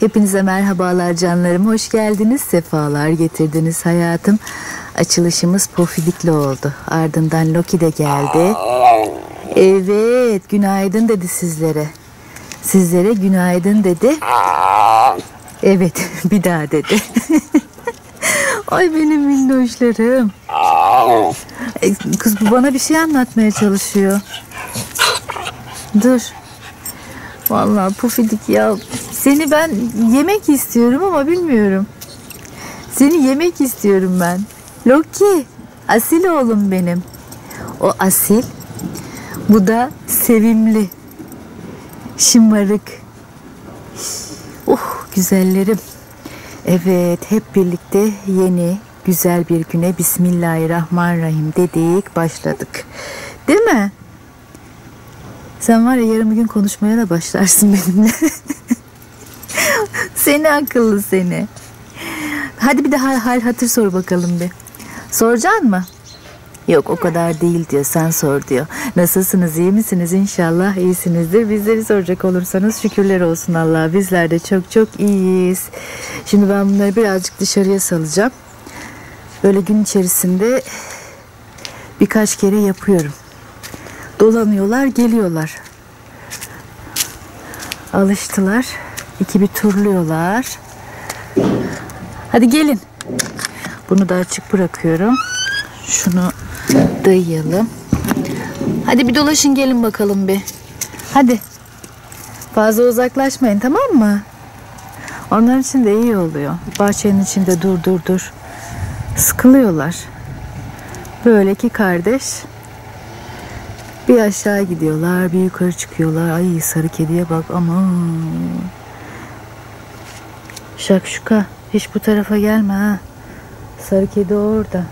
Hepinize merhabalar canlarım. Hoş geldiniz. Sefalar getirdiniz hayatım. Açılışımız Pofidik'le oldu. Ardından Loki de geldi. Evet, günaydın dedi sizlere. Sizlere günaydın dedi. Evet, bir daha dedi. Ay benim minnoşlarım. E, Kız bu bana bir şey anlatmaya çalışıyor. Dur. Vallahi pufidik ya. Seni ben yemek istiyorum ama bilmiyorum. Seni yemek istiyorum ben. Loki. Asil oğlum benim. O asil. Bu da sevimli. Şımarık. Oh güzellerim. Evet hep birlikte yeni güzel bir güne Bismillahirrahmanirrahim dedik başladık. Değil mi? Sen var ya yarın bir gün konuşmaya da başlarsın benimle. seni akıllı seni. Hadi bir de hal, hatır sor bakalım bir. Soracaksın mı? Yok o kadar değil diyor sen sor diyor. Nasılsınız iyi misiniz inşallah iyisinizdir. Bizleri soracak olursanız şükürler olsun Allah. Bizler de çok çok iyiyiz. Şimdi ben bunları birazcık dışarıya salacağım. Böyle gün içerisinde birkaç kere yapıyorum. Dolanıyorlar geliyorlar. Alıştılar. İki bir turluyorlar. Hadi gelin. Bunu da açık bırakıyorum. Şunu dayayalım. Hadi bir dolaşın gelin bakalım bir. Hadi. Fazla uzaklaşmayın tamam mı? Onlar için de iyi oluyor. Bahçenin içinde dur dur dur. Sıkılıyorlar. Böyle ki kardeş. Bir aşağı gidiyorlar, bir yukarı çıkıyorlar. Ay sarı kediye bak aman. Şakşuka hiç bu tarafa gelme ha. Sarı kedi orada.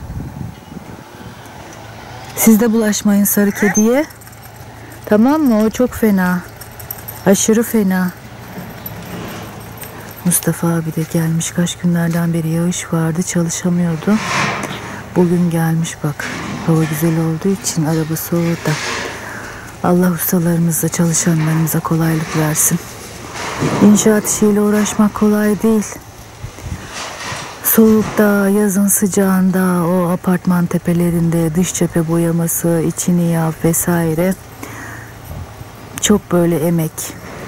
Siz de bulaşmayın sarı kediye. Tamam mı? O çok fena. Aşırı fena. Mustafa abi de gelmiş. Kaç günlerden beri yağış vardı. Çalışamıyordu. Bugün gelmiş bak. Hava güzel olduğu için arabası orada. Allah ustalarımızla çalışanlarımıza kolaylık versin. İnşaat işiyle uğraşmak kolay değil. Soğukta, yazın sıcağında, o apartman tepelerinde dış cephe boyaması, içini yap vesaire. Çok böyle emek,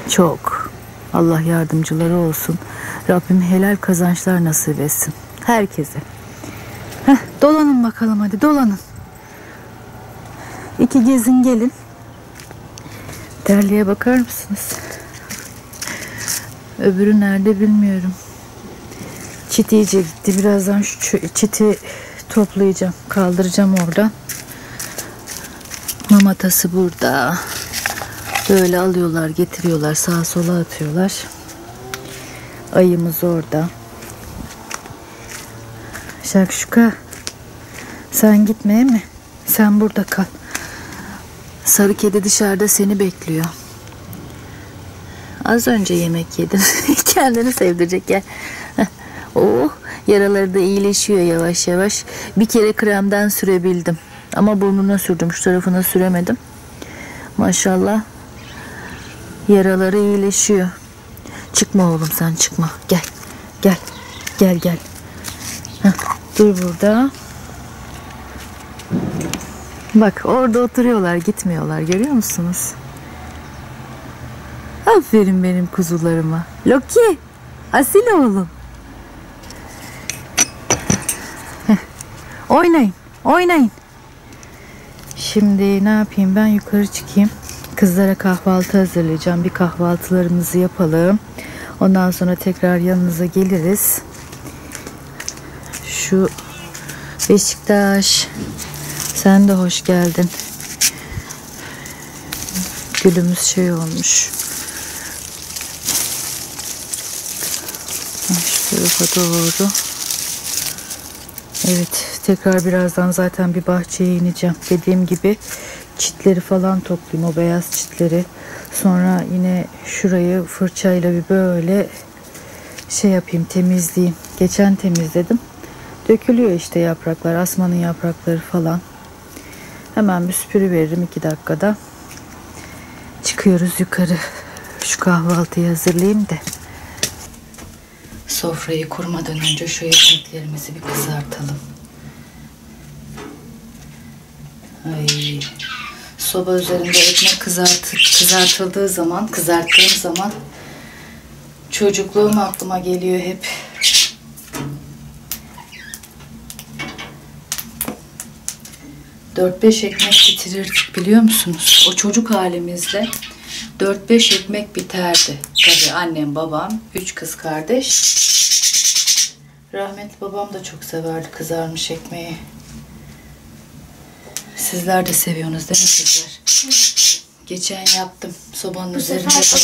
çok. Allah yardımcıları olsun. Rabbim helal kazançlar nasip etsin. Herkese. Heh, dolanın bakalım hadi dolanın. İki gezin gelin. Terliğe bakar mısınız? Öbürü nerede bilmiyorum. Çit iyice gitti. Birazdan şu çiti toplayacağım. Kaldıracağım oradan. Mamatası burada. Böyle alıyorlar, getiriyorlar, sağa sola atıyorlar. Ayımız orada. Şakşuka. Sen gitmeye mi? Sen burada kal. Sarı kedi dışarıda seni bekliyor. Az önce yemek yedin. Kendini sevdirecek gel. Oh, yaraları da iyileşiyor yavaş yavaş. Bir kere kremden sürebildim. Ama burnuna sürdüm. Şu tarafına süremedim. Maşallah. Yaraları iyileşiyor. Çıkma oğlum sen çıkma. Gel. Gel. Gel gel. Heh, dur burada. Bak orada oturuyorlar gitmiyorlar görüyor musunuz? Aferin benim kuzularıma. Loki. Asil oğlum. Heh, Oynayın. Oynayın. Şimdi ne yapayım ben yukarı çıkayım. Kızlara kahvaltı hazırlayacağım. Bir kahvaltılarımızı yapalım. Ondan sonra tekrar yanınıza geliriz. Şu Beşiktaş. Sen de hoş geldin. Gülümüz şey olmuş. Ha, Şu tarafa doğru. Evet tekrar birazdan zaten bir bahçeye ineceğim. Dediğim gibi çitleri falan toplayayım o beyaz çitleri. Sonra yine şurayı fırçayla bir böyle şey yapayım temizleyeyim. Geçen temizledim. Dökülüyor işte yapraklar, asmanın yaprakları falan. Hemen bir süpürü veririm iki dakikada. Çıkıyoruz yukarı. Şu kahvaltıyı hazırlayayım da. Sofrayı kurmadan önce şu ekmeklerimizi bir kızartalım. Ay. Soba üzerinde ekmek kızart kızartıldığı zaman, kızarttığım zaman çocukluğum aklıma geliyor hep. Dört beş ekmek bitirirdik biliyor musunuz? O çocuk halimizde 4-5 ekmek biterdi. Tabii annem, babam, üç kız kardeş. Rahmetli babam da çok severdi kızarmış ekmeği. Sizler de seviyorsunuz değil mi kızlar? Geçen yaptım. Sobanın Bu üzerinde. sefer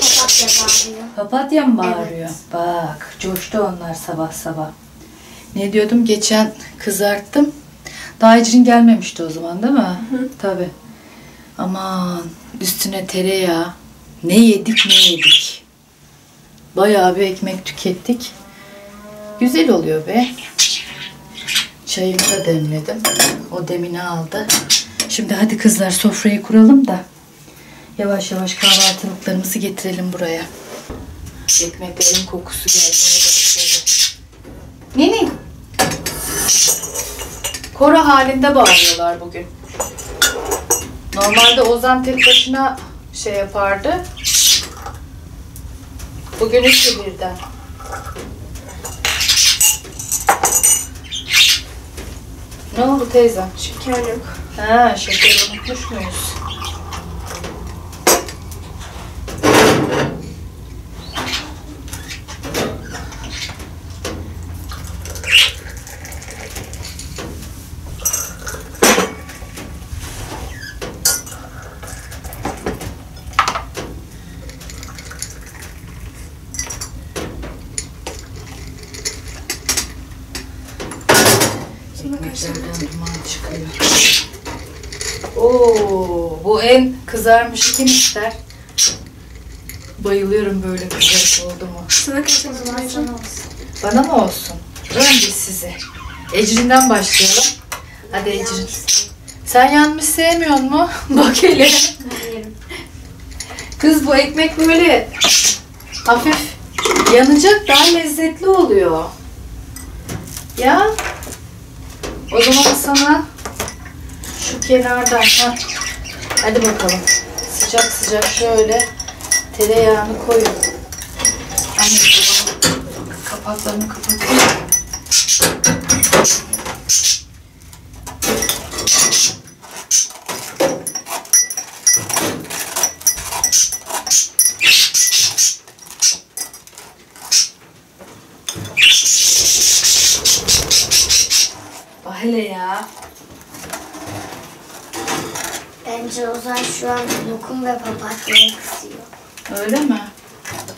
papatya bağırıyor. Papatya mı bağırıyor? Bak coştu onlar sabah sabah. Ne diyordum? Geçen kızarttım. Daha gelmemişti o zaman değil mi? Tabii. Aman üstüne tereyağı. Ne yedik ne yedik. Bayağı bir ekmek tükettik. Güzel oluyor be. Çayımı da demledim. O demini aldı. Şimdi hadi kızlar sofrayı kuralım da yavaş yavaş kahvaltılıklarımızı getirelim buraya. Ekmeklerin kokusu gelmeye başladı. Nini. Kora halinde bağırıyorlar bugün. Normalde Ozan tek başına şey yapardı. Bugün üçü birden. Ne oldu teyzem? Şeker yok. Ha, şekeri unutmuş muyuz? Bu en kızarmış kim ister? Bayılıyorum böyle kızarık oldu mu? Sana kaç o zaman sana olsun. Bana mı olsun? Önce size. Ecrin'den başlayalım. Hadi Ecrin. Sen yanmış sevmiyor mu? Bak hele. Kız bu ekmek böyle hafif yanacak daha lezzetli oluyor. Ya o zaman sana şu kenardan ha. Hadi bakalım. Sıcak sıcak şöyle tereyağını koyun. Anne kapaklarını kapatayım. Bak hele ya. Bence Ozan şu an lokum ve papatyayı kısıyor. Öyle mi?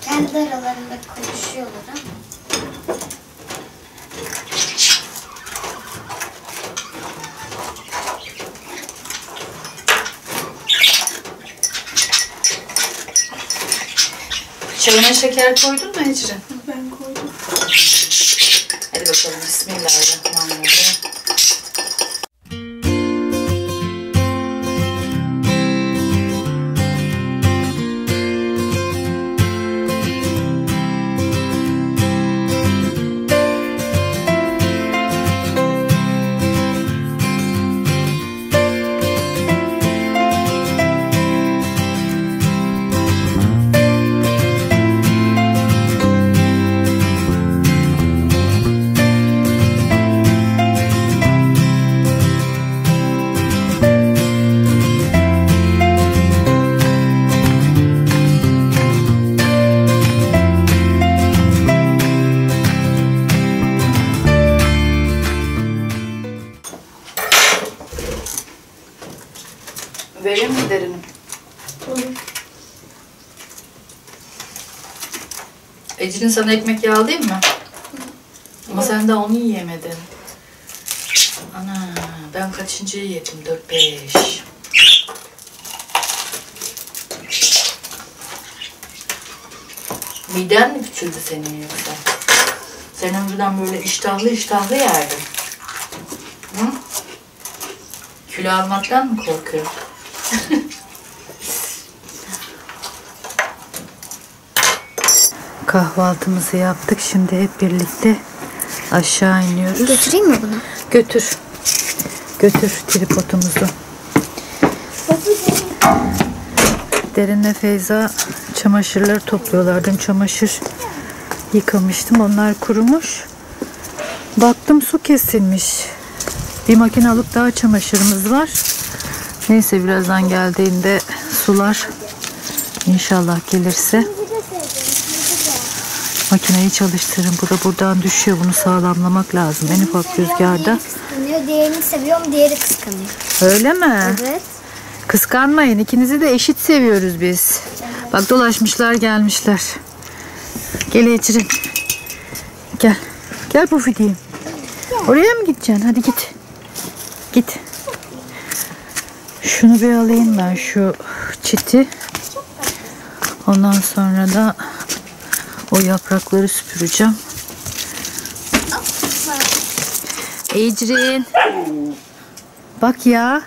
Kendi aralarında konuşuyorlar ama. Çayına şeker koydun mu Ecrin? Ben koydum. Hadi bakalım Bismillahirrahmanirrahim. Ecrin sana ekmek yağlayayım mı? Ama sen de onu yiyemedin. Ana ben kaçıncıyı yedim? 4-5. Miden mi küçüldü senin yoksa? Sen önceden böyle iştahlı iştahlı yerdin. Hı? Kilo almaktan mı korkuyorsun? Kahvaltımızı yaptık. Şimdi hep birlikte aşağı iniyoruz. Götüreyim mi bunu? Götür. Götür tripodumuzu. Derinle Feyza çamaşırları topluyorlar. Dün çamaşır yıkamıştım. Onlar kurumuş. Baktım su kesilmiş. Bir makinalık daha çamaşırımız var. Neyse birazdan geldiğinde sular inşallah gelirse makineyi çalıştırın. Bu da buradan düşüyor. Bunu sağlamlamak lazım. En ufak rüzgarda. Kıskanıyor. Diğerini seviyorum. Diğeri kıskanıyor. Öyle mi? Evet. Kıskanmayın. İkinizi de eşit seviyoruz biz. Bak dolaşmışlar gelmişler. Gel Ecrin. Gel. Gel Pufidiyim. Oraya mı gideceksin? Hadi git. Git. Şunu bir alayım ben şu çiti. Ondan sonra da o yaprakları süpüreceğim. Ecrin. Bak ya.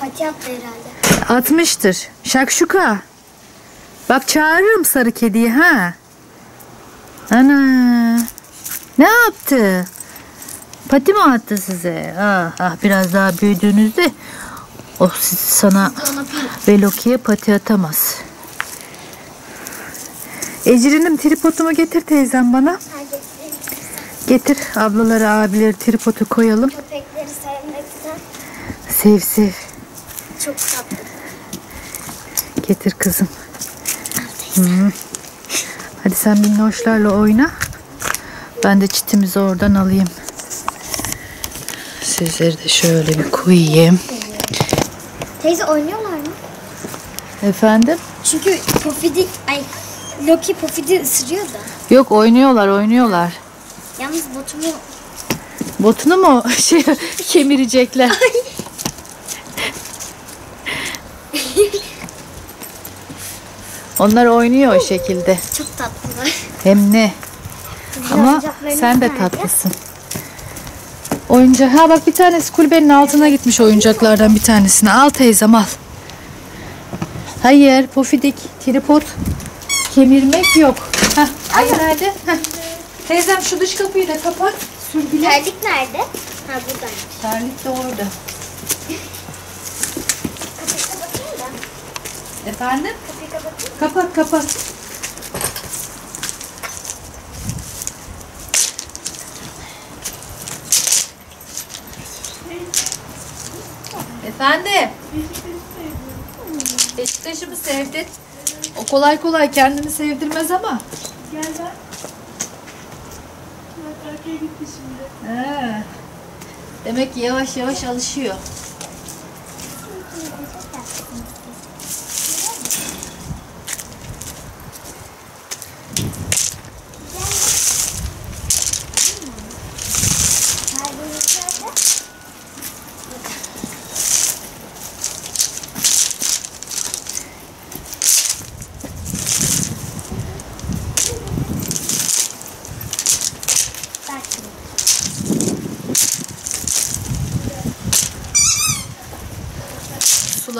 Pati yaptı herhalde. Atmıştır. Şakşuka. Bak çağırırım sarı kediyi ha. Ana. Ne yaptı? Pati mi attı size? Ah, ah biraz daha büyüdüğünüzde o siz- sana ve Loki'ye pati atamaz. Ecrin'im tripodumu getir teyzem bana. Getir ablaları abileri tripodu koyalım. Köpekleri sevmekten Sev sev. çok tatlı. Getir kızım. Hı. Hadi sen minnoşlarla oyna. Ben de çitimizi oradan alayım. Sizleri de şöyle bir koyayım. Teyze oynuyorlar mı? Efendim? Çünkü Pofidi, ay Loki Pofidi ısırıyor da. Yok oynuyorlar oynuyorlar. Yalnız botumu Botunu mu şey kemirecekler? Onlar oynuyor o şekilde. çok tatlılar. Hem ne? Ama sen de tatlısın. Oyuncak. Ha bak bir tanesi kulübenin altına gitmiş oyuncaklardan bir tanesini. Al teyzem al. Hayır pofidik, tripod kemirmek yok. Heh, ayı nerede? Heh. Teyzem şu dış kapıyı da kapat. Sürgüle. Terlik nerede? Ha buradaymış. Terlik de orada. Kapıyı kapatayım da. Efendim? Kapıyı kapatayım. Kapat kapat. Efendim? Beşiktaş'ı mı sevdin? O kolay kolay kendini sevdirmez ama. Gel. Bak arkaya gitti şimdi. He. Demek ki yavaş yavaş alışıyor.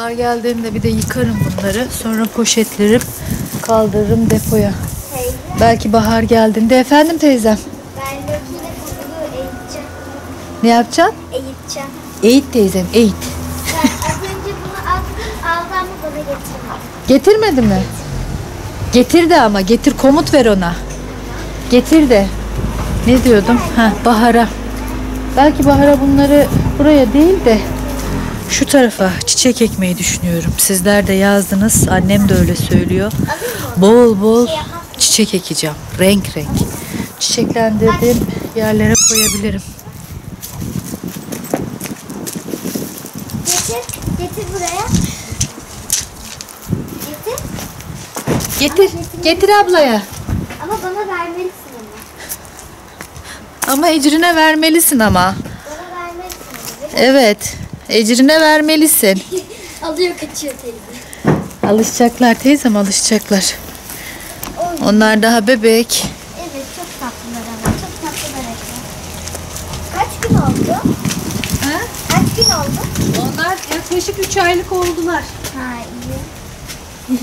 Sular geldiğinde bir de yıkarım bunları. Sonra poşetlerim kaldırırım depoya. Teyze, Belki bahar geldiğinde efendim teyzem. ben Pofid'i eğiteceğim. Ne yapacaksın? Eğiteceğim. Eğit teyzem eğit. Ben az önce bunu attım, aldı ama bana getirmedi. Getirmedi mi? Getir de ama getir komut ver ona. Getir de. Ne diyordum? Ha Bahar'a. Belki Bahar'a bunları buraya değil de şu tarafa çiçek ekmeyi düşünüyorum. Sizler de yazdınız. Annem de öyle söylüyor. Bol bol çiçek ekeceğim. Renk renk. Çiçeklendirdiğim yerlere koyabilirim. Getir, getir buraya. Getir. Getir. Getir ablaya. Ama bana vermelisin ama. Ama ecrine vermelisin ama. Bana vermelisin. Evet. Ecrine vermelisin. Alıyor kaçıyor teyze. Alışacaklar teyzem alışacaklar. Oy. Onlar daha bebek. Evet çok tatlılar ama. Çok tatlılar Efe. Kaç gün oldu? Ha? Kaç gün oldu? Onlar yaklaşık 3 aylık oldular. Ha iyi.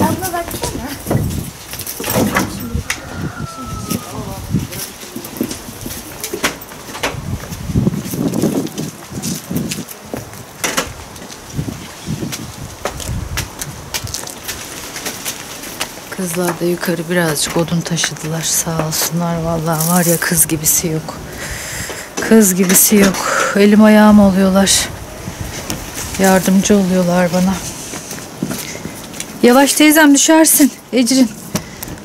Ama Buna baksana. Kızlar da yukarı birazcık odun taşıdılar. Sağ olsunlar vallahi var ya kız gibisi yok. Kız gibisi yok. Elim ayağım oluyorlar. Yardımcı oluyorlar bana. Yavaş teyzem düşersin. Ecrin.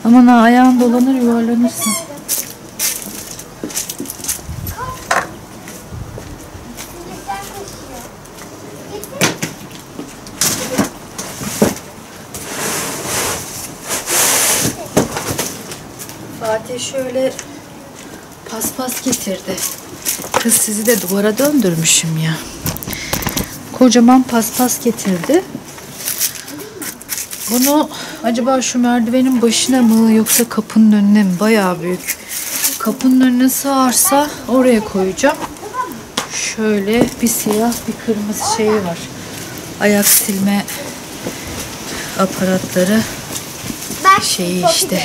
Aman ha ayağın dolanır yuvarlanırsın. Sinirden koşuyor. Getir. Fatih şöyle paspas getirdi. Kız sizi de duvara döndürmüşüm ya. Kocaman paspas getirdi. Bunu acaba şu merdivenin başına mı yoksa kapının önüne mi? Bayağı büyük. Kapının önüne sığarsa oraya koyacağım. Şöyle bir siyah bir kırmızı şey var. Ayak silme aparatları şeyi işte. de.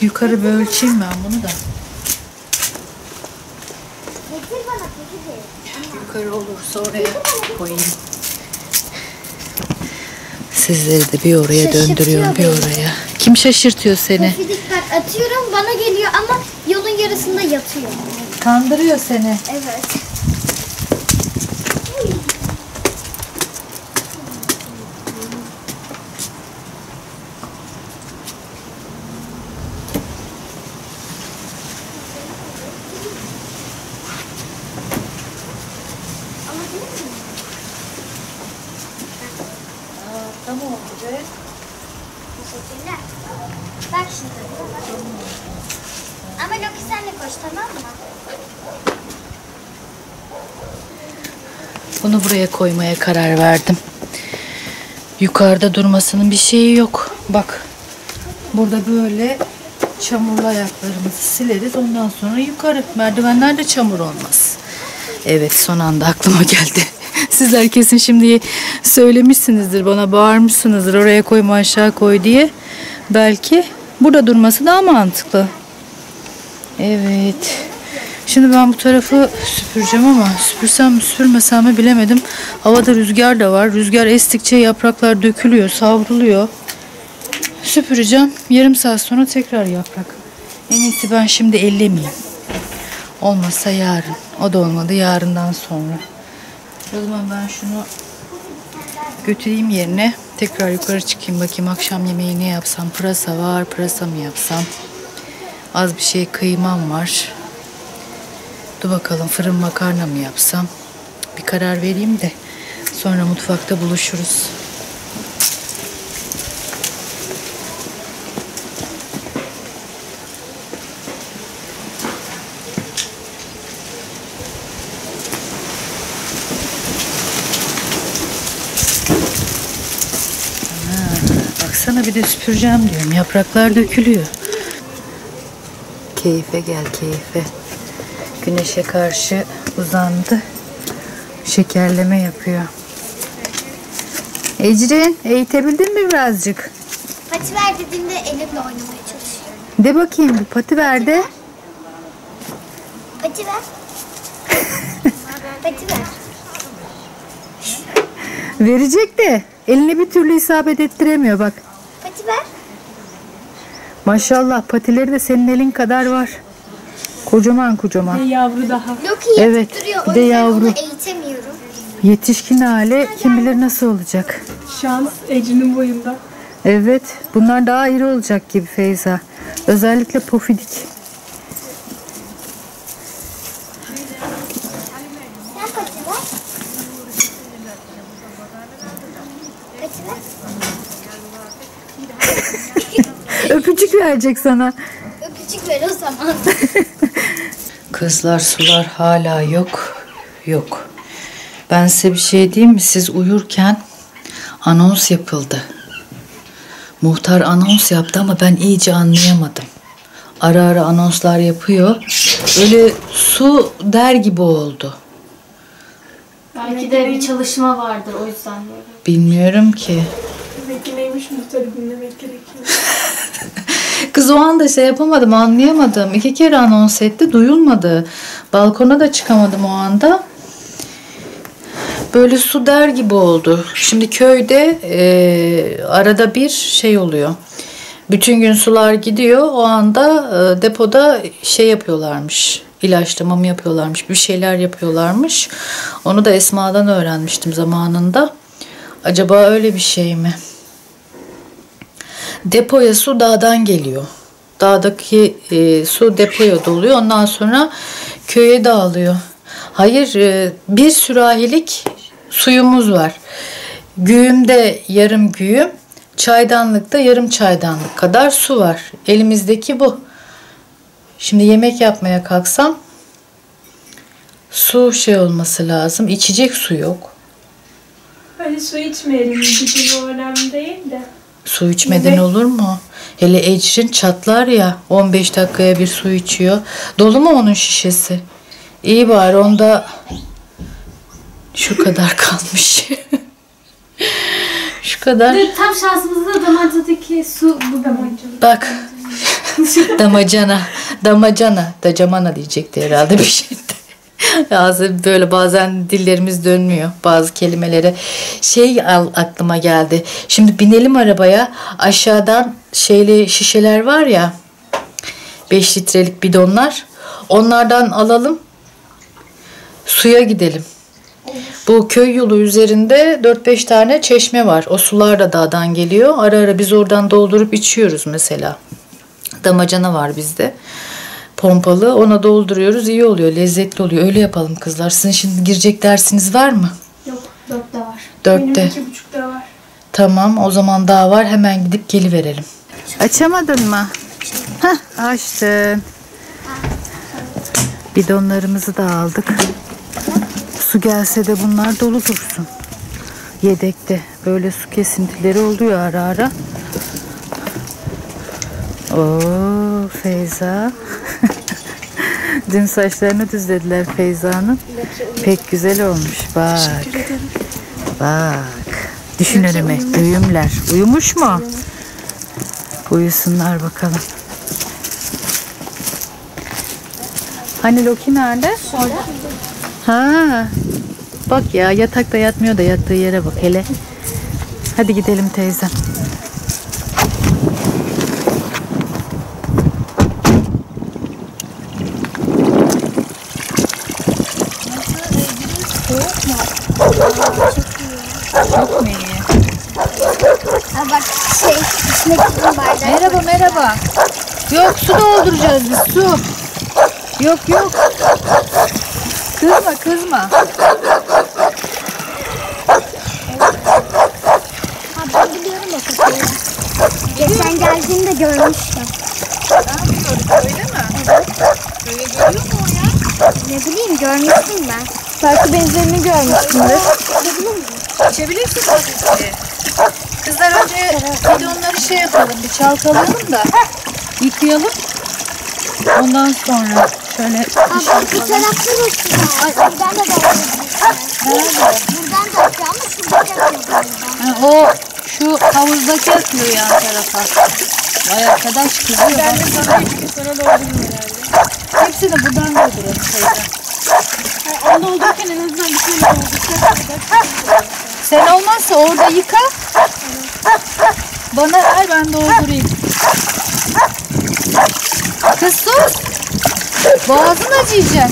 Yukarı bir ölçeyim ben bunu da. Yukarı olursa oraya koyayım. Sizleri de bir oraya döndürüyorum bir oraya. Kim şaşırtıyor seni? Pofidik bak atıyorum bana geliyor ama yolun yarısında yatıyor. Kandırıyor seni. Evet. Tamam be. Teşekkürler. Bak şimdi. Ama Loki senle koş tamam mı? Bunu buraya koymaya karar verdim. Yukarıda durmasının bir şeyi yok. Bak. Burada böyle çamurlu ayaklarımızı sileriz. Ondan sonra yukarı. Merdivenlerde çamur olmaz. Evet son anda aklıma geldi. Sizler kesin şimdi söylemişsinizdir bana bağırmışsınızdır oraya koyma aşağı koy diye. Belki burada durması daha mantıklı. Evet. Şimdi ben bu tarafı süpüreceğim ama süpürsem mi süpürmesem mi bilemedim. Havada rüzgar da var. Rüzgar estikçe yapraklar dökülüyor, savruluyor. Süpüreceğim. Yarım saat sonra tekrar yaprak. En iyisi ben şimdi ellemeyeyim. Olmazsa yarın. O da olmadı yarından sonra. O zaman ben şunu götüreyim yerine. Tekrar yukarı çıkayım bakayım akşam yemeği ne yapsam. Pırasa var pırasa mı yapsam. Az bir şey kıymam var. Dur bakalım fırın makarna mı yapsam. Bir karar vereyim de sonra mutfakta buluşuruz. Baksana bir de süpüreceğim diyorum. Yapraklar dökülüyor. Keyfe gel keyfe. Güneşe karşı uzandı. Şekerleme yapıyor. Ecrin eğitebildin mi birazcık? Pati ver dediğimde elimle oynamaya çalışıyorum. De bakayım bir pati ver de. Pati ver. Pati ver. Verecek de eline bir türlü isabet ettiremiyor bak. Pati ver. Maşallah patileri de senin elin kadar var. Kocaman kocaman. Yavru daha. Loki'yi Evet, bir O de yüzden yavru. onu eğitemiyorum. Yetişkin hali kim bilir nasıl olacak. Şans Ece'nin boyunda. Evet bunlar daha iri olacak gibi Feyza. Özellikle pofidik. Öpücük verecek sana. Öpücük ver o zaman. Kızlar sular hala yok. Yok. Ben size bir şey diyeyim mi? Siz uyurken anons yapıldı. Muhtar anons yaptı ama ben iyice anlayamadım. Ara ara anonslar yapıyor. Öyle su der gibi oldu. Belki de bir çalışma vardır o yüzden böyle. Bilmiyorum ki. Demek ki neymiş muhtarı dinlemek gerekiyor. Kız o anda şey yapamadım anlayamadım. İki kere anons etti duyulmadı. Balkona da çıkamadım o anda. Böyle su der gibi oldu. Şimdi köyde e, arada bir şey oluyor. Bütün gün sular gidiyor. O anda e, depoda şey yapıyorlarmış. İlaçlama mı yapıyorlarmış. Bir şeyler yapıyorlarmış. Onu da Esma'dan öğrenmiştim zamanında. Acaba öyle bir şey mi? Depoya su dağdan geliyor. Dağdaki e, su depoya doluyor. Ondan sonra köye dağılıyor. Hayır e, bir sürahilik suyumuz var. Güğümde yarım güğüm, çaydanlıkta yarım çaydanlık kadar su var. Elimizdeki bu. Şimdi yemek yapmaya kalksam su şey olması lazım. İçecek su yok. Hadi su içmeyelim. O önemli değil de. Su içmeden Evet. olur mu? Hele Ecrin çatlar ya 15 dakikaya bir su içiyor. Dolu mu onun şişesi? İyi bari onda şu kadar kalmış. şu kadar. Tam şansımızda damacadaki su bu damacana. Bak. damacana. Damacana. Dacamana diyecekti herhalde bir şeydi. Ağzı böyle bazen dillerimiz dönmüyor bazı kelimelere. Şey al- aklıma geldi. Şimdi binelim arabaya. Aşağıdan şeyli şişeler var ya. 5 litrelik bidonlar. Onlardan alalım. Suya gidelim. Bu köy yolu üzerinde 4-5 tane çeşme var. O sular da dağdan geliyor. Ara ara biz oradan doldurup içiyoruz mesela. Damacana var bizde. Pompalı. Ona dolduruyoruz. iyi oluyor. Lezzetli oluyor. Öyle yapalım kızlar. Sizin şimdi girecek dersiniz var mı? Yok dörtte var. Benim Dörtte. iki buçukta var. Tamam. O zaman daha var. Hemen gidip geliverelim. Açamadın mı? Hah açtın. Bidonlarımızı da aldık. Su gelse de bunlar dolu dursun. Yedekte. Böyle su kesintileri oluyor ara ara. Oo Feyza. Dün saçlarını düzlediler Feyza'nın. Pek güzel olmuş bak. Bak. Düşün önüme. Düğümler. Uyumuş mu? Uyusunlar bakalım. Hani Loki nerede? Ha. Bak ya yatakta yatmıyor da yattığı yere bak hele. Hadi gidelim teyzem. Çok mu iyi? Ha bak şey içmek için bardak. Merhaba merhaba. Yok su dolduracağız biz su. Yok yok. Kızma kızma. Ha ben biliyorum o kapıyı. Geçen geldiğimde görmüştüm. Öyle mi? Köye geliyor mu o ya? Ne bileyim görmüştüm ben. Belki benzerini görmüşsündür. Ne bileyim İçebilirsin tabii. Kızlar önce bidonları şey yapalım, bir çalkalayalım da yıkayalım. Ondan sonra şöyle bak bu taraftan uçtu. Buradan da. Buradan da uçuyor ama şurada da Ha, o şu havuzdaki atıyor yan tarafa. Vay arkadaş kızıyor. Ben de Sana iki sonra doldurayım herhalde. Hepsini buradan dolduralım teyze. Yani onu doldururken en azından bir şöyle doldursak. Sen olmazsa orada yıka. Bana ver ben doldurayım. Kız sus. Boğazın acıyacak.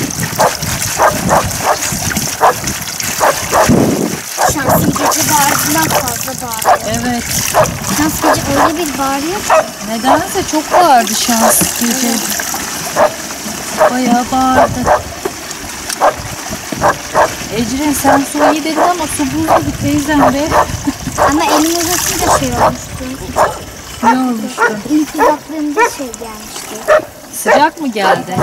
Şans gece bağırdığından fazla bağırıyor. Evet. Şans gece öyle bir bağırıyor ki. Nedense çok bağırdı şans gece. Bayağı bağırdı. Ecrin sen su iyi dedin ama su buzlu bir teyzem be. Ama elimin arasında şey olmuştu. Ne olmuştu? İlk uzaklığımda şey gelmişti. Sıcak mı geldi?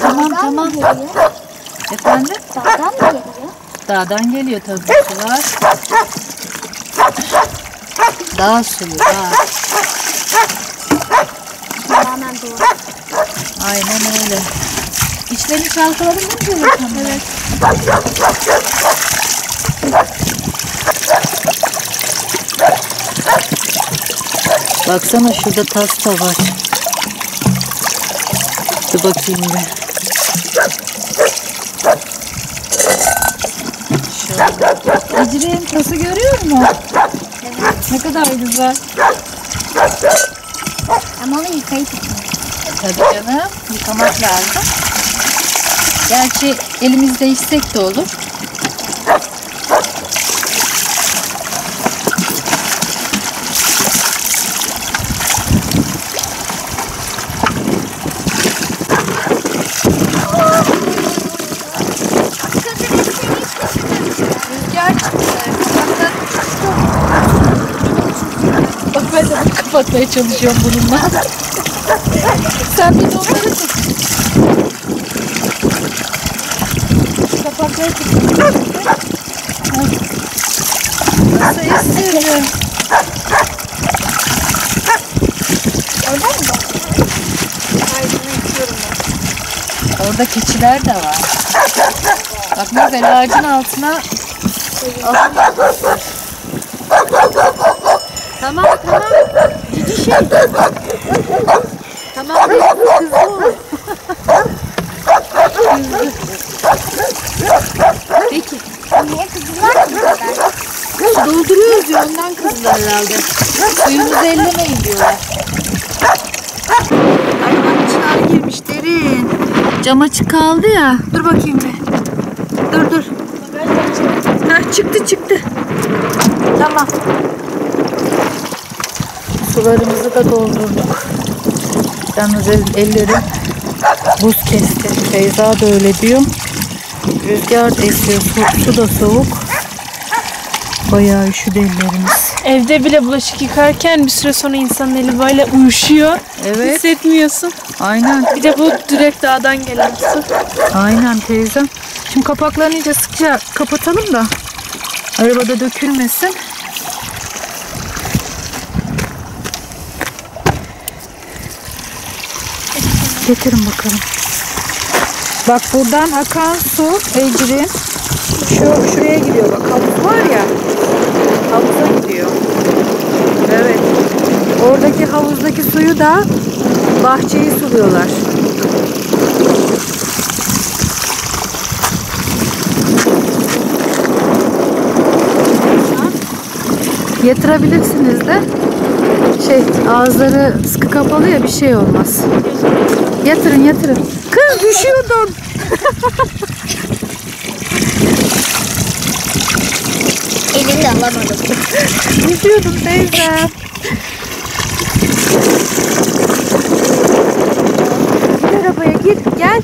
Tamam tamam. geliyor? Efendim? Dağdan mı geliyor? Dağdan geliyor tabii sular. Dağ suyu dağ. Tamamen doğru. Aynen öyle. İçlerini çalkaladın mı Evet. Baksana şurada tas da var. Dur bakayım bir. Ecrin tası görüyor musun? Ne kadar güzel. Ama onu yıkayıp Tabii canım. Yıkamak lazım. Gerçi elimizde içsek de olur. Rüzgar çıktı. Bak ben bunu kapatmaya çalışıyorum bununla. Sen bir de onları tut. Kapakları tut. Nasıl istiyorum? Orada keçiler de var. Bak mesela ağacın altına Tamam tamam. Şey. Tamam kızdı o. Peki. niye kadar? Su dolduruyoruz ya ondan kızdılar herhalde. Suyunuzu ellemeyin diyorlar. Arabanın içine arı girmiş derin. Cam açık kaldı ya. Dur bakayım bir. Dur dur. Heh, çıktı çıktı. Tamam. Sularımızı da doldurduk. Yalnız el- ellerim buz kesti. Feyza da öyle diyor. Rüzgar da esiyor. Su, su da soğuk. Bayağı üşüdü ellerimiz. Evde bile bulaşık yıkarken bir süre sonra insanın eli böyle uyuşuyor. Evet. Hissetmiyorsun. Aynen. Bir de bu direkt dağdan gelen su. Aynen teyzem. Şimdi kapaklarını iyice sıkça kapatalım da arabada dökülmesin. Getirin bakalım. Bak buradan akan su Ecrin şu şuraya gidiyor bak havuz var ya havuza gidiyor. Evet. Oradaki havuzdaki suyu da bahçeyi suluyorlar. Yatırabilirsiniz de. Şey ağızları sıkı kapalı ya bir şey olmaz. Yatırın yatırın. Kız düşüyordun. Elimle alamadım. Düşüyordun teyze. Gir arabaya gir gel.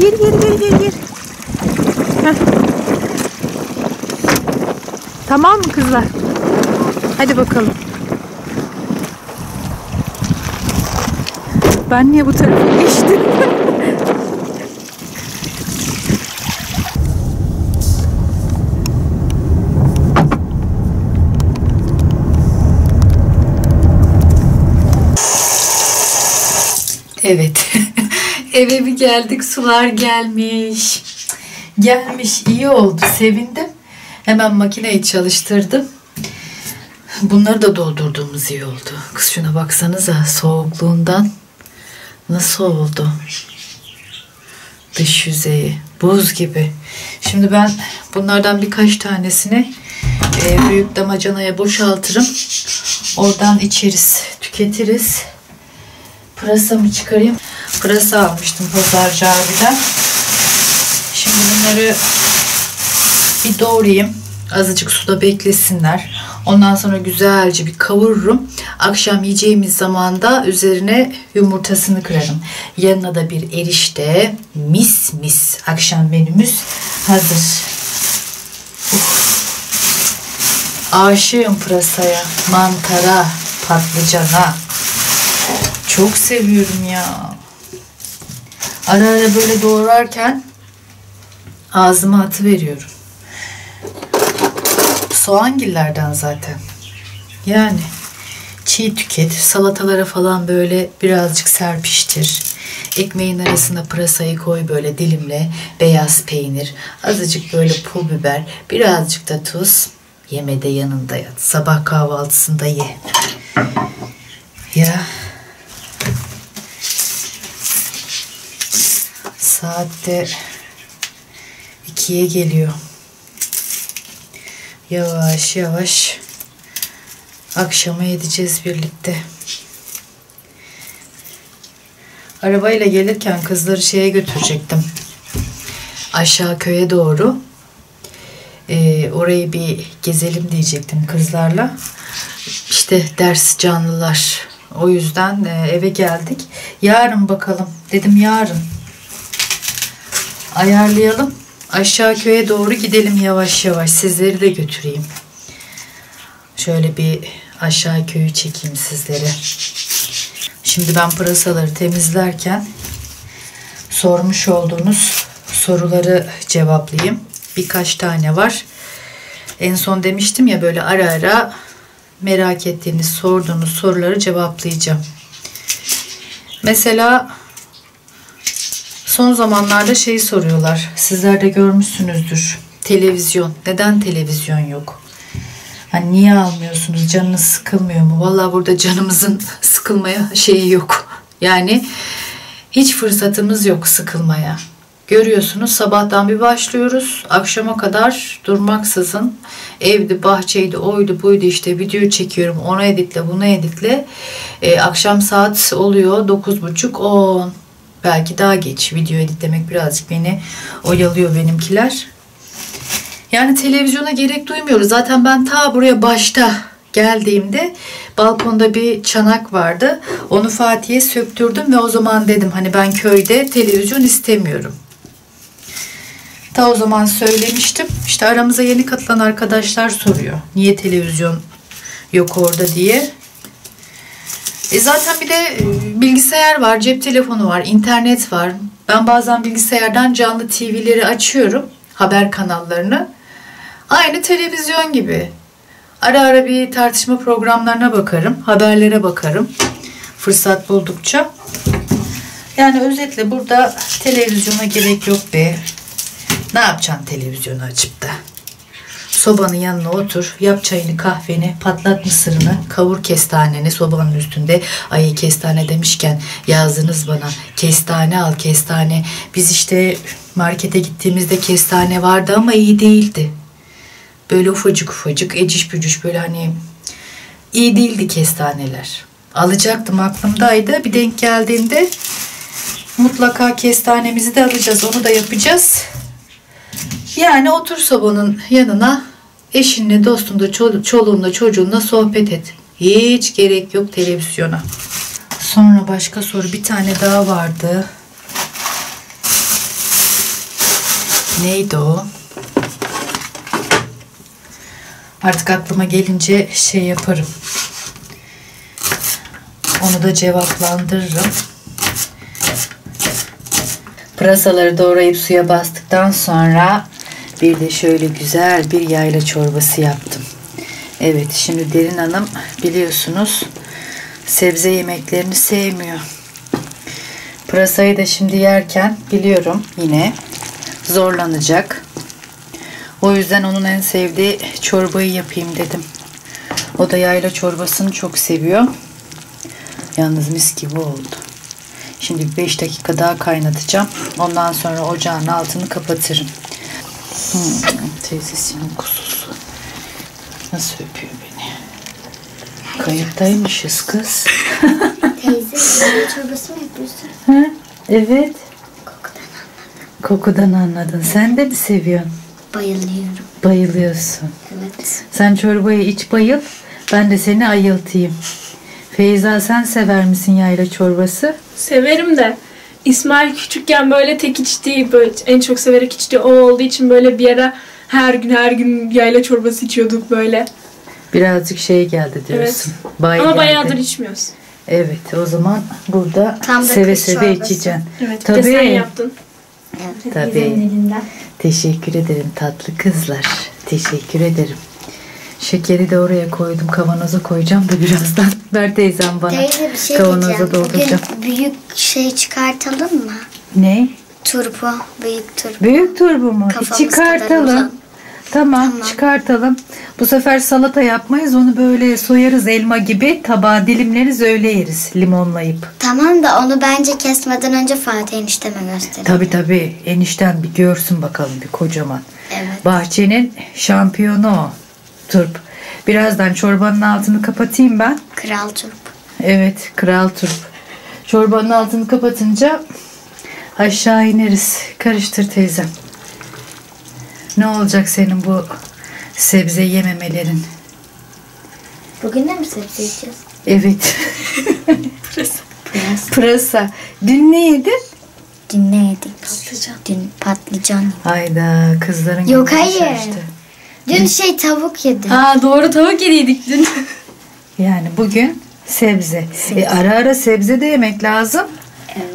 Gir gir gir gir gir. Heh. Tamam mı kızlar? Hadi bakalım. Ben niye bu tarafa geçtim? Evet. Eve bir geldik. Sular gelmiş. Gelmiş. iyi oldu. Sevindim. Hemen makineyi çalıştırdım. Bunları da doldurduğumuz iyi oldu. Kız şuna baksanıza soğukluğundan nasıl oldu? Dış yüzeyi buz gibi. Şimdi ben bunlardan birkaç tanesini e, büyük damacanaya boşaltırım. Oradan içeriz, tüketiriz. Pırasamı çıkarayım. Pırasa almıştım pazarcı abiden. Şimdi bunları bir doğrayayım. Azıcık suda beklesinler. Ondan sonra güzelce bir kavururum. Akşam yiyeceğimiz zaman da üzerine yumurtasını kırarım. Yanına da bir erişte. Mis mis. Akşam menümüz hazır. Uf. Aşığım pırasaya, mantara, patlıcana. Çok seviyorum ya. Ara ara böyle doğrarken ağzıma atı veriyorum. Soğangillerden zaten. Yani çiğ tüket, salatalara falan böyle birazcık serpiştir. Ekmeğin arasına pırasayı koy böyle dilimle. Beyaz peynir, azıcık böyle pul biber, birazcık da tuz. Yemede yanında yat. Sabah kahvaltısında ye. Ya. Saatte ikiye geliyor. Yavaş yavaş akşama edeceğiz birlikte. Arabayla gelirken kızları şeye götürecektim. Aşağı köye doğru. Ee, orayı bir gezelim diyecektim kızlarla. İşte ders canlılar. O yüzden e, eve geldik. Yarın bakalım. Dedim yarın. Ayarlayalım. Aşağı köye doğru gidelim yavaş yavaş. Sizleri de götüreyim. Şöyle bir aşağı köyü çekeyim sizlere. Şimdi ben pırasaları temizlerken sormuş olduğunuz soruları cevaplayayım. Birkaç tane var. En son demiştim ya böyle ara ara merak ettiğiniz, sorduğunuz soruları cevaplayacağım. Mesela son zamanlarda şeyi soruyorlar. Sizler de görmüşsünüzdür. Televizyon. Neden televizyon yok? Hani niye almıyorsunuz? Canınız sıkılmıyor mu? Vallahi burada canımızın sıkılmaya şeyi yok. Yani hiç fırsatımız yok sıkılmaya. Görüyorsunuz sabahtan bir başlıyoruz. Akşama kadar durmaksızın evde, bahçeydi, oydu, buydu işte video çekiyorum. Ona editle, buna editle. Ee, akşam saat oluyor 9.30, 10. Belki daha geç. Video editlemek birazcık beni oyalıyor benimkiler. Yani televizyona gerek duymuyoruz. Zaten ben ta buraya başta geldiğimde balkonda bir çanak vardı. Onu Fatih'e söktürdüm ve o zaman dedim hani ben köyde televizyon istemiyorum. Ta o zaman söylemiştim. İşte aramıza yeni katılan arkadaşlar soruyor. Niye televizyon yok orada diye. E zaten bir de e, bilgisayar var, cep telefonu var, internet var. Ben bazen bilgisayardan canlı TV'leri açıyorum, haber kanallarını. Aynı televizyon gibi. Ara ara bir tartışma programlarına bakarım, haberlere bakarım. Fırsat buldukça. Yani özetle burada televizyona gerek yok be. Ne yapacaksın televizyonu açıp da? Sobanın yanına otur, yap çayını, kahveni, patlat mısırını, kavur kestaneni sobanın üstünde. Ay kestane demişken yazdınız bana. Kestane al kestane. Biz işte markete gittiğimizde kestane vardı ama iyi değildi. Böyle ufacık ufacık, eciş bücüş böyle hani iyi değildi kestaneler. Alacaktım aklımdaydı. Bir denk geldiğinde mutlaka kestanemizi de alacağız. Onu da yapacağız. Yani otur sobanın yanına eşinle, dostunla, çol- çoluğunla, çocuğunla sohbet et. Hiç gerek yok televizyona. Sonra başka soru bir tane daha vardı. Neydi o? Artık aklıma gelince şey yaparım. Onu da cevaplandırırım. Pırasaları doğrayıp suya bastıktan sonra bir de şöyle güzel bir yayla çorbası yaptım. Evet şimdi Derin Hanım biliyorsunuz sebze yemeklerini sevmiyor. Pırasayı da şimdi yerken biliyorum yine zorlanacak. O yüzden onun en sevdiği çorbayı yapayım dedim. O da yayla çorbasını çok seviyor. Yalnız mis gibi oldu. Şimdi 5 dakika daha kaynatacağım. Ondan sonra ocağın altını kapatırım. Hmm, teyzesinin kuzusu. Nasıl öpüyor beni? Kayıttaymışız kız. Teyze yemek çorbası mı yapıyorsun? Ha? Evet. Kokudan anladın. Sen de mi seviyorsun? Bayılıyorum. Bayılıyorsun. Evet. Sen çorbayı iç bayıl. Ben de seni ayıltayım. Feyza sen sever misin yayla çorbası? Severim de. İsmail küçükken böyle tek içtiği, böyle en çok severek içtiği o olduğu için böyle bir ara her gün her gün yayla çorbası içiyorduk böyle. Birazcık şey geldi diyorsun. Bay Ama geldi. bayağıdır içmiyoruz. Evet o zaman burada Tam da seve seve çorbası. içeceksin. Evet. Tabii. Tabii. sen yaptın. Tabii. Teyzemin elinden. Teşekkür ederim tatlı kızlar. Teşekkür ederim. Şekeri de oraya koydum. Kavanoza koyacağım da birazdan. Ver teyzem bana. Teyze bir şey Kavanoza diyeceğim. dolduracağım. Bugün büyük şey çıkartalım mı? Ne? Turbo, büyük turbo. Büyük turbu mu? Kafamız kadar çıkartalım. Tamam, Tamam. çıkartalım. Bu sefer salata yapmayız. Onu böyle soyarız elma gibi. Tabağa dilimleriz öyle yeriz limonlayıp. Tamam da onu bence kesmeden önce Fatih enişteme gösterelim. Tabi tabi enişten bir görsün bakalım bir kocaman. Evet. Bahçenin şampiyonu o. Turp. Birazdan çorbanın altını kapatayım ben. Kral turp. Evet kral turp. Çorbanın altını kapatınca aşağı ineriz. Karıştır teyzem. Ne olacak senin bu sebze yememelerin? Bugün de mi sebze yiyeceğiz? Evet. Biraz. Pırasa. Dün ne yedin? Dün ne yedik? Patlıcan. Dün patlıcan. Hayda kızların Yok, hayır. şaştı. Dün şey tavuk yedik. Aa doğru tavuk yediydik dün. Yani bugün sebze. E, ara ara sebze de yemek lazım.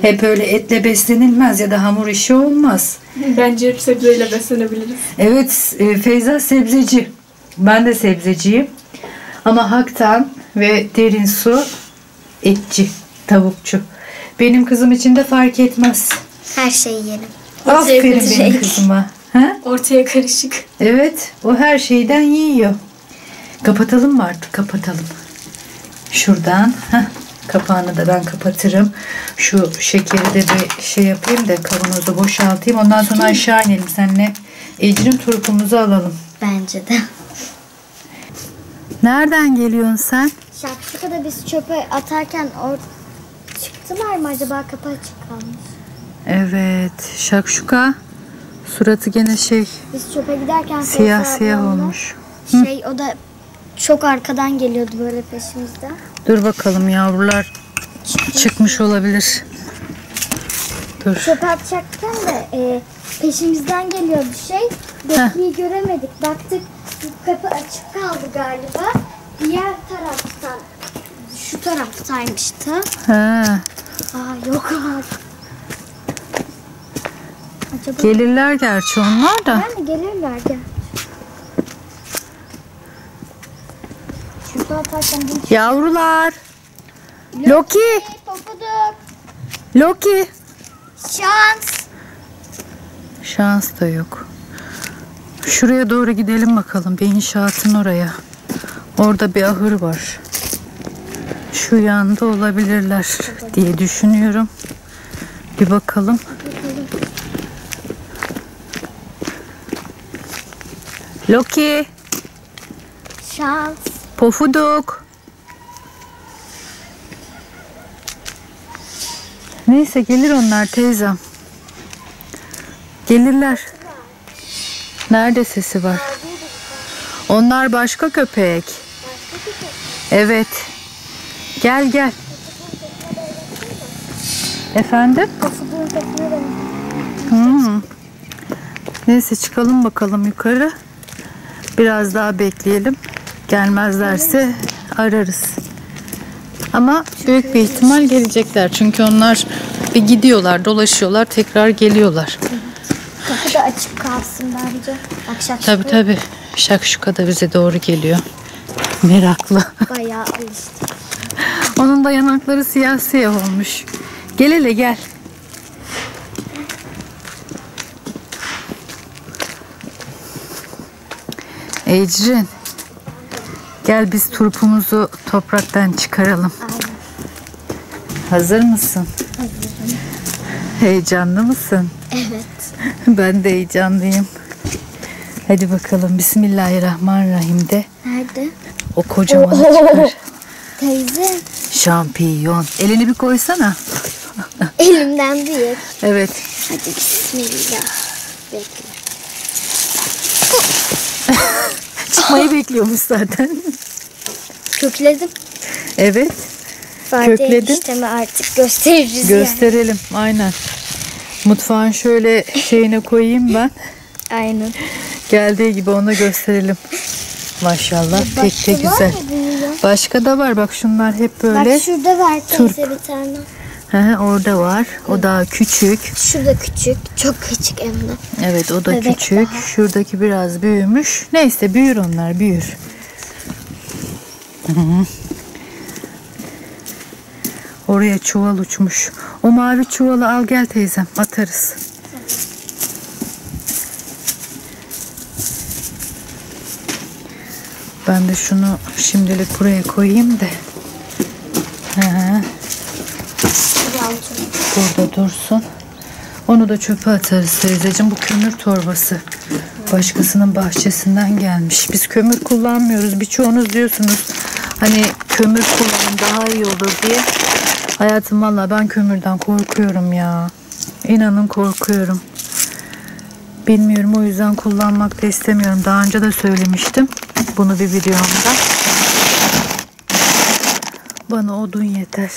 Hep öyle etle beslenilmez ya da hamur işi olmaz. Bence hep sebzeyle beslenebiliriz. Evet e, Feyza sebzeci. Ben de sebzeciyim. Ama Haktan ve Derin Su etçi, tavukçu. Benim kızım için de fark etmez. Her şeyi yiyelim. Aferin Sebze. benim kızıma. Ha? Ortaya karışık. Evet, o her şeyden yiyor. Kapatalım mı artık? Kapatalım. Şuradan. Heh, kapağını da ben kapatırım. Şu şekeri de bir şey yapayım da kavanozu boşaltayım. Ondan sonra aşağı inelim seninle. Ecrin turpumuzu alalım. Bence de. Nereden geliyorsun sen? Şakşuka'da biz çöpe atarken or çıktılar mı acaba kapı açık kalmış? Evet, şakşuka. Suratı gene şey Biz çöpe giderken siyah siyah olmuş. Şey o da çok arkadan geliyordu böyle peşimizde. Dur bakalım yavrular çıkmış olabilir. Dur. Çöpe atacakken de e, peşimizden geliyordu şey. Bekliyi göremedik. Baktık kapı açık kaldı galiba. Diğer taraftan şu taraftaymıştı. Ha, Aa yok artık. Acaba gelirler gerçi onlar da. mi gelirler atarken bir Yavrular. Loki. Pofuduk. Loki. Şans. Şans da yok. Şuraya doğru gidelim bakalım. Bir inşaatın oraya. Orada bir ahır var. Şu yanda olabilirler diye düşünüyorum. Bir bakalım. Loki, Şans. Pofuduk. Neyse gelir onlar teyzem. Gelirler. Nerede sesi var? Onlar başka köpek. Evet. Gel gel. Efendim? Hmm. Neyse çıkalım bakalım yukarı. Biraz daha bekleyelim. Gelmezlerse ararız. Ama büyük bir ihtimal gelecekler. Çünkü onlar bir gidiyorlar, dolaşıyorlar, tekrar geliyorlar. kapı da açık kalsın bence. Akşam Tabii tabii. Şakşuka da bize doğru geliyor. Meraklı. bayağı alıştı. Onun da yanakları siyah siyah olmuş. Gel hele gel. Ecrin. Gel biz turpumuzu topraktan çıkaralım. Hazır mısın? Heyecanlı mısın? Evet. Ben de heyecanlıyım. Hadi bakalım. Bismillahirrahmanirrahim de. Nerede? O kocamanı çıkar. Teyze. Şampiyon. Elini bir koysana. Elimden büyük. Evet. Hadi bismillah. Bekle. Çıkmayı bekliyormuş zaten. Kökledim. Evet. Fatih Kökledin. enişteme artık gösteririz yani. Gösterelim. Aynen. Mutfağın şöyle şeyine koyayım ben. Aynen. Geldiği gibi ona gösterelim. Maşallah. Başka var güzel. mı büyüyor? Başka da var. Bak şunlar hep böyle. Bak şurada var teyze bir tane. He, orada var. O daha küçük. Şurada küçük. Çok küçük hem de. Evet o da Bebek küçük. daha. Şuradaki biraz büyümüş. Neyse büyür onlar büyür. Hı hı. Oraya çuval uçmuş. O mavi çuvalı al gel teyzem atarız. Ben de şunu şimdilik buraya koyayım da. He, burada dursun. Onu da çöpe atarız teyzeciğim. Bu kömür torbası. Başkasının bahçesinden gelmiş. Biz kömür kullanmıyoruz. Birçoğunuz diyorsunuz hani kömür kullanın daha iyi olur diye. Hayatım valla ben kömürden korkuyorum ya. İnanın korkuyorum. Bilmiyorum o yüzden kullanmak da istemiyorum. Daha önce de söylemiştim. Bunu bir videomda. Bana odun yeter.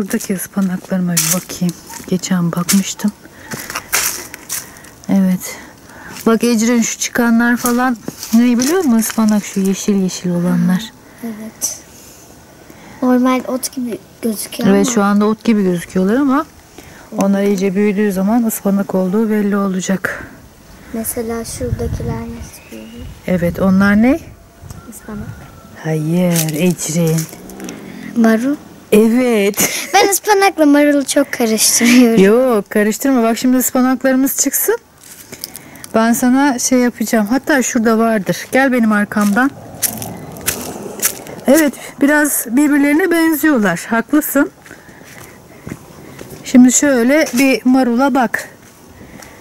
Şuradaki ıspanaklarıma bir bakayım. Geçen bakmıştım. Evet. Bak Ecrin şu çıkanlar falan ne biliyor musun ıspanak şu yeşil yeşil olanlar. Evet. Normal ot gibi gözüküyor Evet ama şu anda ot gibi gözüküyorlar ama onlar iyice büyüdüğü zaman ıspanak olduğu belli olacak. mesela şuradakiler nasıl büyüyor? Evet onlar ne? Ispanak. Hayır Ecrin. Marul. Evet. Ben ıspanakla marulu çok karıştırıyorum. Yok karıştırma. Bak şimdi ıspanaklarımız çıksın. Ben sana şey yapacağım. Hatta şurada vardır. Gel benim arkamdan. Evet biraz birbirlerine benziyorlar. Haklısın. Şimdi şöyle bir marula bak.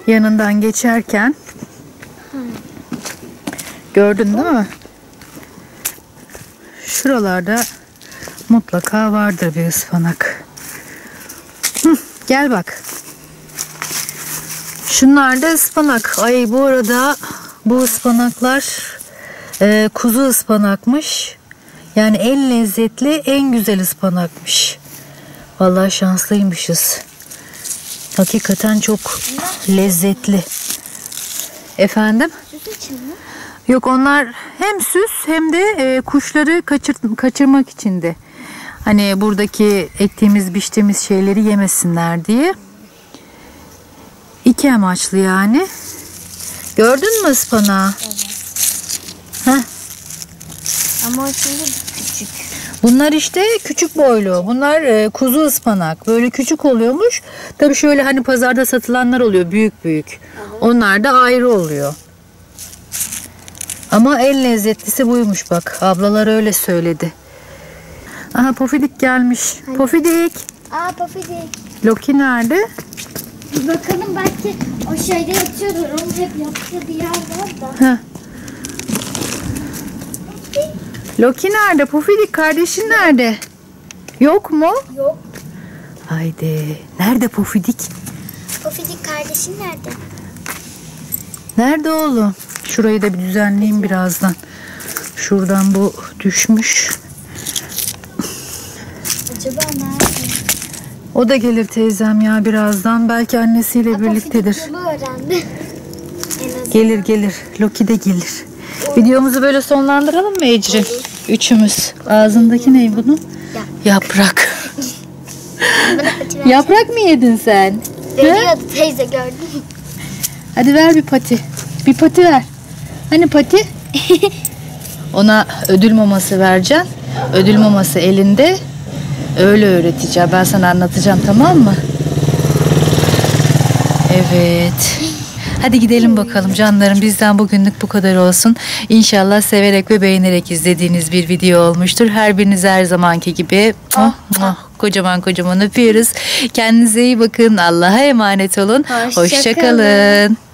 Yanından geçerken. Gördün değil mi? Şuralarda mutlaka vardır bir ıspanak. Hı, gel bak. Şunlar da ıspanak. Ay bu arada bu ıspanaklar e, kuzu ıspanakmış. Yani en lezzetli, en güzel ıspanakmış. Vallahi şanslıymışız. Hakikaten çok lezzetli. Efendim? Yok onlar hem süs hem de e, kuşları kaçır, kaçırmak için de. Hani buradaki ektiğimiz biçtiğimiz şeyleri yemesinler diye. İki amaçlı yani. Gördün mü ıspanağı? Heh. Ama şimdi küçük. Bunlar işte küçük boylu. Bunlar e, kuzu ıspanak. Böyle küçük oluyormuş. Tabii şöyle hani pazarda satılanlar oluyor büyük büyük. Onlar da ayrı oluyor. Ama en lezzetlisi buymuş bak. Ablalar öyle söyledi. Aha Pofidik gelmiş. Pofidik. Aa pafidik. Loki nerede? Bir bakalım belki o şeyde yatıyordur. Onun hep yattığı bir yer var da. Heh. Loki nerede? Pofidik kardeşin nerede? Yok mu? Yok. Haydi. Nerede Pofidik? Pafidik kardeşin nerede? Nerede oğlum? Şurayı da bir düzenleyeyim birazdan. Şuradan bu düşmüş. Acaba nerede? O da gelir teyzem ya birazdan. Belki annesiyle birliktedir. Pafidik yolu öğrendi. Gelir gelir. Loki de gelir. Videomuzu böyle sonlandıralım mı Ecrin? Üçümüz. Ağzındaki ne bunun? Yaprak. Yaprak mı yedin sen? Veriyordu teyze gördün mü? Hadi ver bir pati. Bir pati ver. Hani pati? Ona ödül maması vereceksin. Ödül maması elinde. Öyle öğreteceğim. Ben sana anlatacağım tamam mı? Evet. Hadi gidelim bakalım canlarım. Bizden bugünlük bu kadar olsun. İnşallah severek ve beğenerek izlediğiniz bir video olmuştur. Her biriniz her zamanki gibi oh, oh, kocaman kocaman öpüyoruz. Kendinize iyi bakın. Allah'a emanet olun. Hoşça Hoşça kalın. kalın.